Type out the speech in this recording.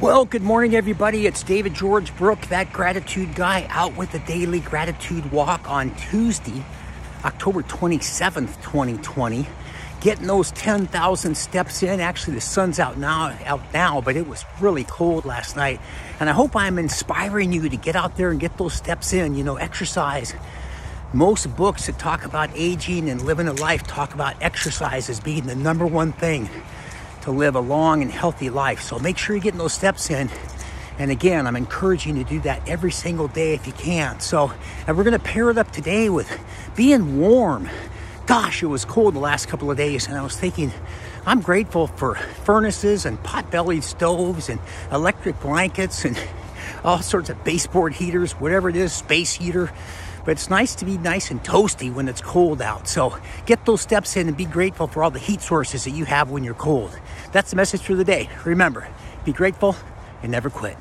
Well, good morning, everybody. It's David George Brooke, that gratitude guy, out with the daily gratitude walk on Tuesday, October 27th, 2020. Getting those 10,000 steps in. Actually, the sun's out now, out now, but it was really cold last night. And I hope I'm inspiring you to get out there and get those steps in. You know, exercise. Most books that talk about aging and living a life talk about exercise as being the number one thing to live a long and healthy life. So make sure you're getting those steps in. And again, I'm encouraging you to do that every single day if you can. So, and we're going to pair it up today with being warm. Gosh, it was cold the last couple of days, and I was thinking, I'm grateful for furnaces and pot bellied stoves and electric blankets and all sorts of baseboard heaters, whatever it is, space heater. But it's nice to be nice and toasty when it's cold out. So get those steps in and be grateful for all the heat sources that you have when you're cold. That's the message for the day. Remember, be grateful and never quit.